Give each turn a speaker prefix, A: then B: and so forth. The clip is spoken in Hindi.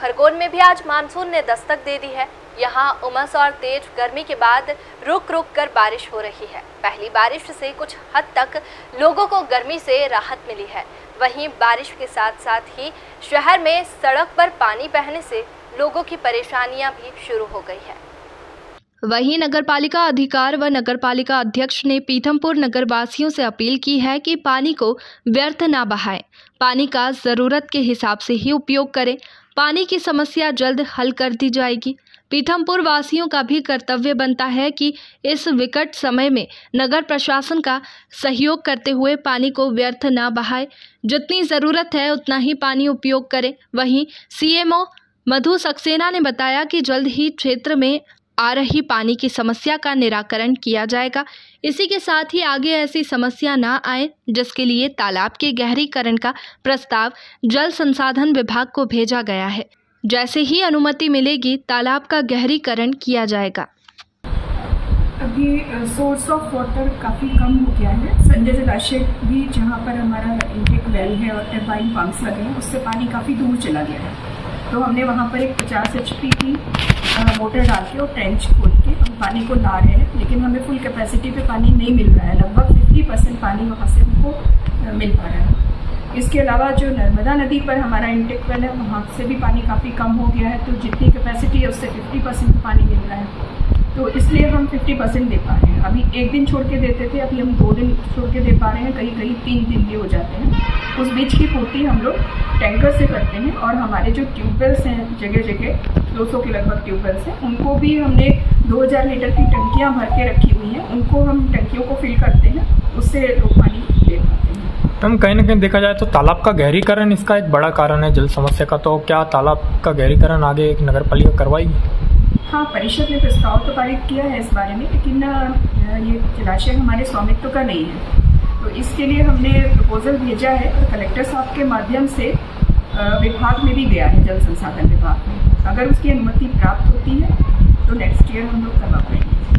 A: खरगोन में भी आज मानसून ने दस्तक दे दी है। यहाँ उमस और तेज गर्मी के बाद रुक रुक कर बारिश हो रही है। पहली बारिश से कुछ हद तक लोगों को गर्मी से राहत मिली है। वहीं बारिश के साथ साथ ही शहर में सड़क पर पानी बहने से लोगों की परेशानियाँ भी शुरू हो गई है।
B: वहीं नगरपालिका अधिकार व नगरपालिका अध्यक्ष ने पीथमपुर नगर वासियों से अपील की है कि पानी को व्यर्थ ना बहाएँ। पानी का ज़रूरत के हिसाब से ही उपयोग करें। पानी की समस्या जल्द हल कर दी जाएगी। पीथमपुर वासियों का भी कर्तव्य बनता है कि इस विकट समय में नगर प्रशासन का सहयोग करते हुए पानी को व्यर्थ ना बहाए। जितनी ज़रूरत है, उतना ही पानी उपयोग करें। वहीं सीएमओ मधु सक्सेना ने बताया कि जल्द ही क्षेत्र में आ रही पानी की समस्या का निराकरण किया जाएगा। इसी के साथ ही आगे ऐसी समस्या ना आए, जिसके लिए तालाब के गहरीकरण का प्रस्ताव जल संसाधन विभाग को भेजा गया है। जैसे ही अनुमति मिलेगी, तालाब का गहरीकरण किया जाएगा।
C: अभी सोर्स ऑफ़ वाटर काफ़ी कम हो गया है। संजय जलाशय भी जहाँ पर हमारा इंटेक वेल है और टर्बाइन पंप्स लगे हैं, उससे पानी काफ़ी दूर चला गया है। तो हमने वहाँ पर एक पचास एच की मोटर डाल के और ट्रेंच खोल के हम पानी को ला रहे हैं, लेकिन हमें फुल कैपेसिटी पे पानी नहीं मिल रहा है। लगभग 50 परसेंट पानी वहाँ से हमको मिल पा रहा है। इसके अलावा जो नर्मदा नदी पर हमारा इंटेक वेल है, वहाँ से भी पानी काफ़ी कम हो गया है तो जितनी कैपेसिटी है उससे 50 परसेंट पानी मिल रहा है। तो इसलिए हम 50 परसेंट दे पा रहे हैं। अभी एक दिन छोड़ के देते थे, अभी हम दो दिन छोड़ के दे पा रहे हैं। कहीं कहीं तीन दिन भी हो जाते हैं। उस बीच की पूर्ति हम लोग टैंकर से करते हैं और हमारे जो ट्यूबवेल्स हैं जगह जगह 200 के लगभग ट्यूबवेल्स हैं, उनको भी हमने 2000 लीटर की टंकियाँ भर के रखी हुई हैं। उनको हम टंकियों को फिल करते हैं, उससे लोग पानी ले पाते हैं।
D: मैम कहीं ना कहीं देखा जाए तो तालाब का गहरीकरण इसका एक बड़ा कारण है, जल समस्या का। तो क्या तालाब का गहरीकरण आगे एक नगर पालिका करवाएगी?
C: हाँ परिषद ने प्रस्ताव तो पारित किया है इस बारे में, लेकिन ये जलाशय हमारे स्वामित्व का नहीं है। तो इसके लिए हमने प्रपोजल भेजा है और कलेक्टर साहब के माध्यम से विभाग में भी गया है, जल संसाधन विभाग में। अगर उसकी अनुमति प्राप्त होती है तो नेक्स्ट ईयर हम लोग करवा पाएँगे।